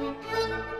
Música